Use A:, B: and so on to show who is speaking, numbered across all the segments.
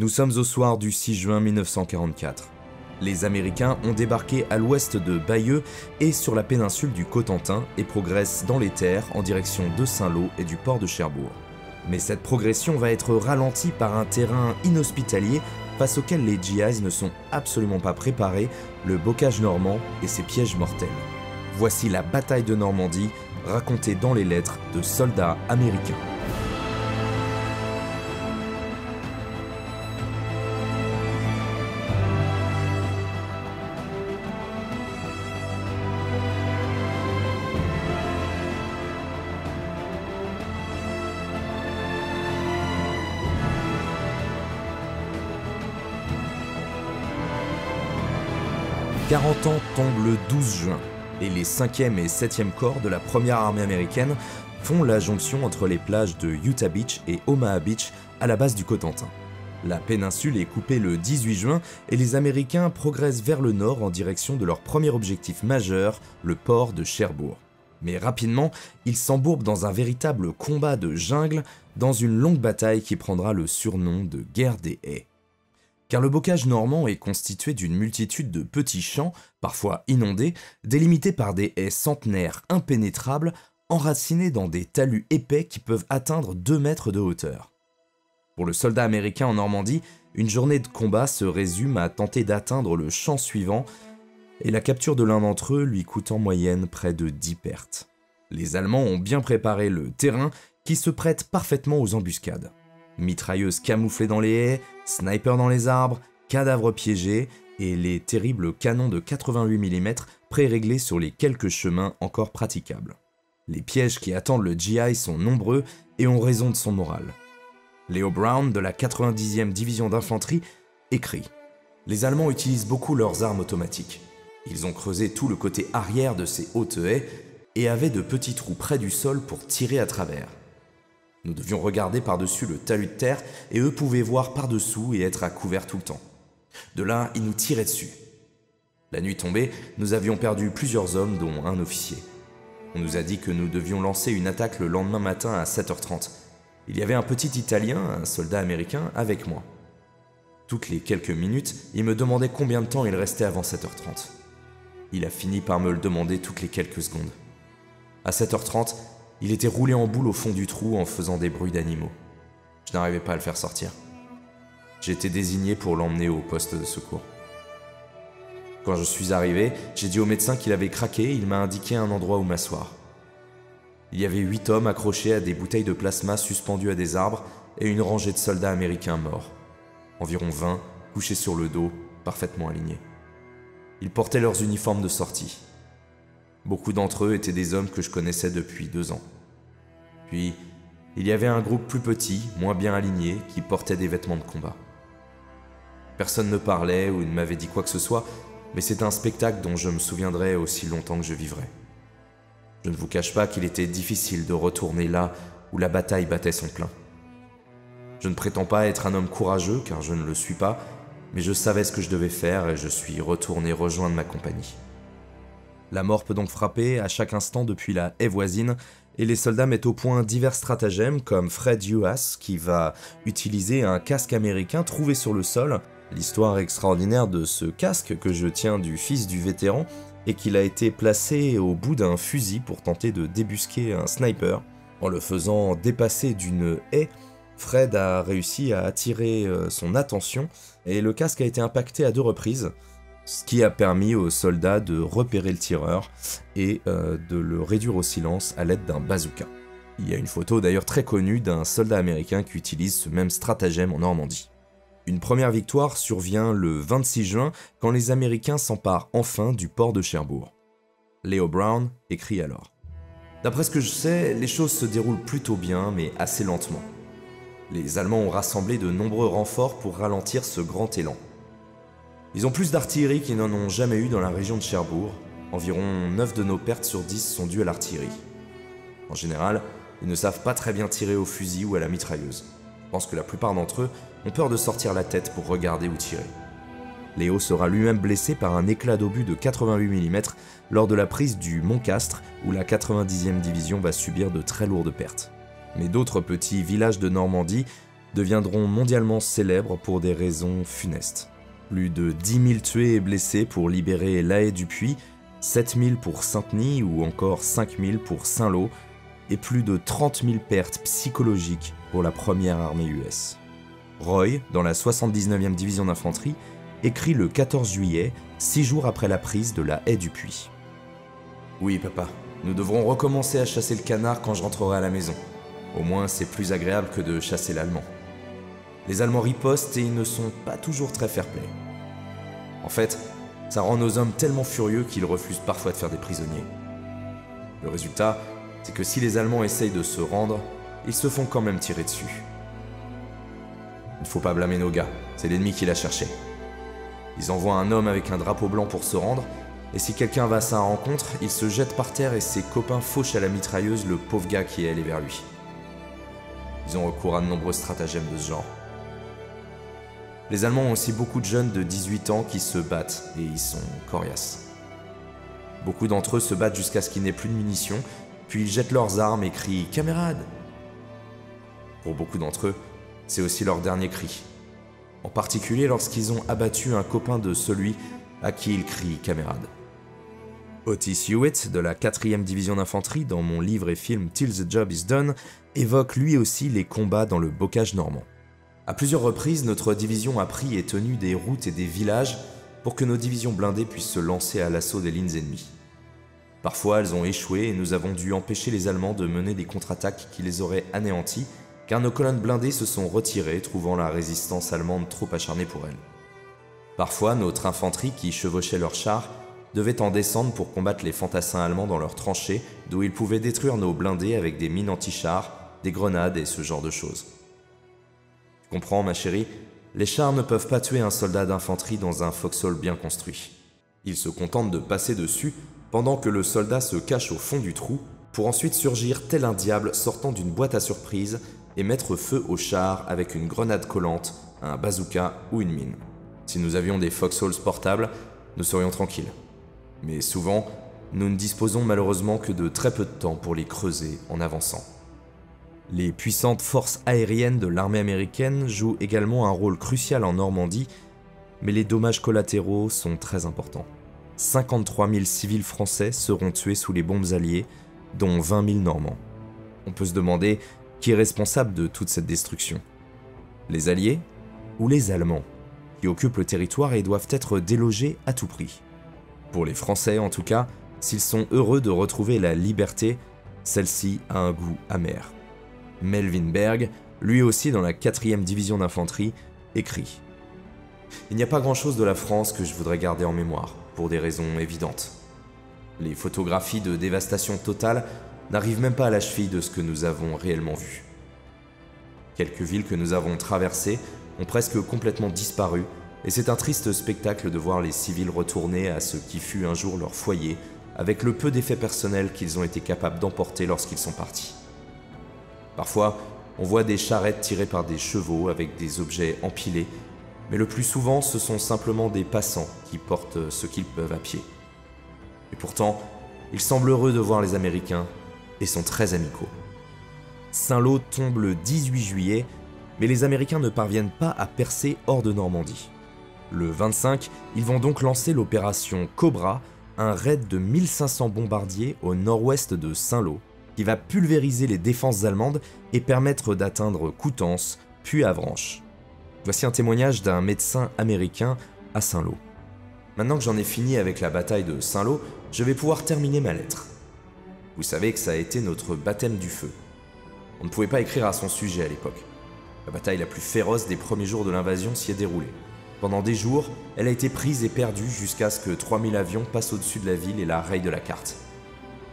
A: Nous sommes au soir du 6 juin 1944. Les Américains ont débarqué à l'ouest de Bayeux et sur la péninsule du Cotentin et progressent dans les terres en direction de Saint-Lô et du port de Cherbourg. Mais cette progression va être ralentie par un terrain inhospitalier face auquel les GIs ne sont absolument pas préparés, le bocage normand et ses pièges mortels. Voici la bataille de Normandie, racontée dans les lettres de soldats américains. 40 ans tombent le 12 juin, et les 5e et 7e corps de la première armée américaine font la jonction entre les plages de Utah Beach et Omaha Beach à la base du Cotentin. La péninsule est coupée le 18 juin et les Américains progressent vers le nord en direction de leur premier objectif majeur, le port de Cherbourg. Mais rapidement, ils s'embourbent dans un véritable combat de jungle, dans une longue bataille qui prendra le surnom de guerre des haies car le bocage normand est constitué d'une multitude de petits champs, parfois inondés, délimités par des haies centenaires impénétrables, enracinés dans des talus épais qui peuvent atteindre 2 mètres de hauteur. Pour le soldat américain en Normandie, une journée de combat se résume à tenter d'atteindre le champ suivant, et la capture de l'un d'entre eux lui coûte en moyenne près de 10 pertes. Les Allemands ont bien préparé le terrain qui se prête parfaitement aux embuscades mitrailleuses camouflées dans les haies, snipers dans les arbres, cadavres piégés et les terribles canons de 88 mm pré-réglés sur les quelques chemins encore praticables. Les pièges qui attendent le GI sont nombreux et ont raison de son moral. Leo Brown de la 90e division d'infanterie écrit Les Allemands utilisent beaucoup leurs armes automatiques. Ils ont creusé tout le côté arrière de ces hautes haies et avaient de petits trous près du sol pour tirer à travers. Nous devions regarder par-dessus le talus de terre et eux pouvaient voir par-dessous et être à couvert tout le temps. De là, ils nous tiraient dessus. La nuit tombée, nous avions perdu plusieurs hommes, dont un officier. On nous a dit que nous devions lancer une attaque le lendemain matin à 7h30. Il y avait un petit Italien, un soldat américain, avec moi. Toutes les quelques minutes, il me demandait combien de temps il restait avant 7h30. Il a fini par me le demander toutes les quelques secondes. À 7h30, il était roulé en boule au fond du trou en faisant des bruits d'animaux. Je n'arrivais pas à le faire sortir. Été désigné pour l'emmener au poste de secours. Quand je suis arrivé, j'ai dit au médecin qu'il avait craqué et il m'a indiqué un endroit où m'asseoir. Il y avait huit hommes accrochés à des bouteilles de plasma suspendues à des arbres et une rangée de soldats américains morts. Environ vingt, couchés sur le dos, parfaitement alignés. Ils portaient leurs uniformes de sortie. Beaucoup d'entre eux étaient des hommes que je connaissais depuis deux ans. Puis, il y avait un groupe plus petit, moins bien aligné, qui portait des vêtements de combat. Personne ne parlait ou ne m'avait dit quoi que ce soit, mais c'est un spectacle dont je me souviendrai aussi longtemps que je vivrai. Je ne vous cache pas qu'il était difficile de retourner là où la bataille battait son plein. Je ne prétends pas être un homme courageux, car je ne le suis pas, mais je savais ce que je devais faire et je suis retourné rejoindre ma compagnie. La mort peut donc frapper à chaque instant depuis la haie voisine, et les soldats mettent au point divers stratagèmes comme Fred Uas qui va utiliser un casque américain trouvé sur le sol. L'histoire extraordinaire de ce casque que je tiens du fils du vétéran et qu'il a été placé au bout d'un fusil pour tenter de débusquer un sniper. En le faisant dépasser d'une haie, Fred a réussi à attirer euh, son attention et le casque a été impacté à deux reprises ce qui a permis aux soldats de repérer le tireur et euh, de le réduire au silence à l'aide d'un bazooka. Il y a une photo d'ailleurs très connue d'un soldat américain qui utilise ce même stratagème en Normandie. Une première victoire survient le 26 juin quand les Américains s'emparent enfin du port de Cherbourg. Leo Brown écrit alors D'après ce que je sais, les choses se déroulent plutôt bien, mais assez lentement. Les Allemands ont rassemblé de nombreux renforts pour ralentir ce grand élan. Ils ont plus d'artillerie qu'ils n'en ont jamais eu dans la région de Cherbourg. Environ 9 de nos pertes sur 10 sont dues à l'artillerie. En général, ils ne savent pas très bien tirer au fusil ou à la mitrailleuse. Je pense que la plupart d'entre eux ont peur de sortir la tête pour regarder ou tirer. Léo sera lui-même blessé par un éclat d'obus de 88 mm lors de la prise du Montcastre où la 90e division va subir de très lourdes pertes. Mais d'autres petits villages de Normandie deviendront mondialement célèbres pour des raisons funestes. Plus de 10 000 tués et blessés pour libérer La Haye du Puy, 7 000 pour Saint-Denis ou encore 5 000 pour Saint-Lô, et plus de 30 000 pertes psychologiques pour la première armée US. Roy, dans la 79e division d'infanterie, écrit le 14 juillet, six jours après la prise de la haie du puits. Oui, papa, nous devrons recommencer à chasser le canard quand je rentrerai à la maison. Au moins, c'est plus agréable que de chasser l'allemand. Les Allemands ripostent et ils ne sont pas toujours très fair-play. En fait, ça rend nos hommes tellement furieux qu'ils refusent parfois de faire des prisonniers. Le résultat, c'est que si les Allemands essayent de se rendre, ils se font quand même tirer dessus. Il ne faut pas blâmer nos gars, c'est l'ennemi qui l'a cherché. Ils envoient un homme avec un drapeau blanc pour se rendre, et si quelqu'un va à sa rencontre, il se jette par terre et ses copains fauchent à la mitrailleuse le pauvre gars qui est allé vers lui. Ils ont recours à de nombreux stratagèmes de ce genre. Les Allemands ont aussi beaucoup de jeunes de 18 ans qui se battent et ils sont coriaces. Beaucoup d'entre eux se battent jusqu'à ce qu'il n'ait plus de munitions, puis ils jettent leurs armes et crient Camarades Pour beaucoup d'entre eux, c'est aussi leur dernier cri. En particulier lorsqu'ils ont abattu un copain de celui à qui ils crient Camarades. Otis Hewitt, de la 4ème division d'infanterie, dans mon livre et film Till the Job is Done, évoque lui aussi les combats dans le bocage normand. À plusieurs reprises, notre division a pris et tenu des routes et des villages pour que nos divisions blindées puissent se lancer à l'assaut des lignes ennemies. Parfois, elles ont échoué et nous avons dû empêcher les Allemands de mener des contre-attaques qui les auraient anéantis, car nos colonnes blindées se sont retirées, trouvant la résistance allemande trop acharnée pour elles. Parfois, notre infanterie qui chevauchait leurs chars devait en descendre pour combattre les fantassins allemands dans leurs tranchées, d'où ils pouvaient détruire nos blindés avec des mines anti-chars, des grenades et ce genre de choses. Comprends, ma chérie Les chars ne peuvent pas tuer un soldat d'infanterie dans un foxhole bien construit. Ils se contentent de passer dessus pendant que le soldat se cache au fond du trou pour ensuite surgir tel un diable sortant d'une boîte à surprise et mettre feu au char avec une grenade collante, un bazooka ou une mine. Si nous avions des foxholes portables, nous serions tranquilles. Mais souvent, nous ne disposons malheureusement que de très peu de temps pour les creuser en avançant. Les puissantes forces aériennes de l'armée américaine jouent également un rôle crucial en Normandie, mais les dommages collatéraux sont très importants. 53 000 civils français seront tués sous les bombes alliées, dont 20 000 Normands. On peut se demander qui est responsable de toute cette destruction. Les Alliés ou les Allemands, qui occupent le territoire et doivent être délogés à tout prix. Pour les Français en tout cas, s'ils sont heureux de retrouver la liberté, celle-ci a un goût amer. Melvin Berg, lui aussi dans la 4ème division d'infanterie, écrit Il n'y a pas grand-chose de la France que je voudrais garder en mémoire, pour des raisons évidentes. Les photographies de dévastation totale n'arrivent même pas à la cheville de ce que nous avons réellement vu. Quelques villes que nous avons traversées ont presque complètement disparu, et c'est un triste spectacle de voir les civils retourner à ce qui fut un jour leur foyer, avec le peu d'effets personnels qu'ils ont été capables d'emporter lorsqu'ils sont partis. Parfois, on voit des charrettes tirées par des chevaux avec des objets empilés, mais le plus souvent ce sont simplement des passants qui portent ce qu'ils peuvent à pied. Et pourtant, ils semblent heureux de voir les Américains et sont très amicaux. Saint-Lô tombe le 18 juillet, mais les Américains ne parviennent pas à percer hors de Normandie. Le 25, ils vont donc lancer l'opération Cobra, un raid de 1500 bombardiers au nord-ouest de Saint-Lô, qui va pulvériser les défenses allemandes et permettre d'atteindre Coutances, puis Avranches. Voici un témoignage d'un médecin américain à Saint-Lô. Maintenant que j'en ai fini avec la bataille de Saint-Lô, je vais pouvoir terminer ma lettre. Vous savez que ça a été notre baptême du feu. On ne pouvait pas écrire à son sujet à l'époque. La bataille la plus féroce des premiers jours de l'invasion s'y est déroulée. Pendant des jours, elle a été prise et perdue jusqu'à ce que 3000 avions passent au-dessus de la ville et la rayent de la carte.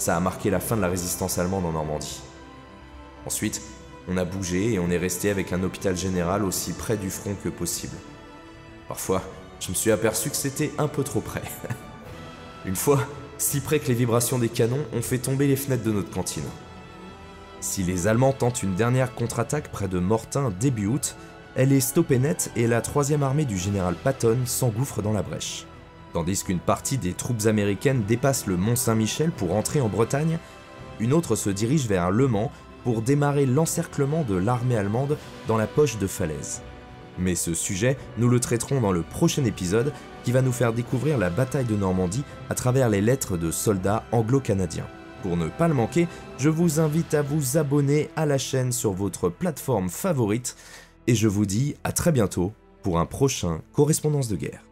A: Ça a marqué la fin de la résistance allemande en Normandie. Ensuite, on a bougé et on est resté avec un hôpital général aussi près du front que possible. Parfois, je me suis aperçu que c'était un peu trop près. Une fois, si près que les vibrations des canons ont fait tomber les fenêtres de notre cantine. Si les Allemands tentent une dernière contre-attaque près de Mortain début août, elle est stoppée net et la troisième armée du général Patton s'engouffre dans la brèche. Tandis qu'une partie des troupes américaines dépasse le Mont Saint-Michel pour entrer en Bretagne, une autre se dirige vers Le Mans pour démarrer l'encerclement de l'armée allemande dans la poche de Falaise. Mais ce sujet, nous le traiterons dans le prochain épisode qui va nous faire découvrir la bataille de Normandie à travers les lettres de soldats anglo-canadiens. Pour ne pas le manquer, je vous invite à vous abonner à la chaîne sur votre plateforme favorite et je vous dis à très bientôt pour un prochain Correspondance de guerre.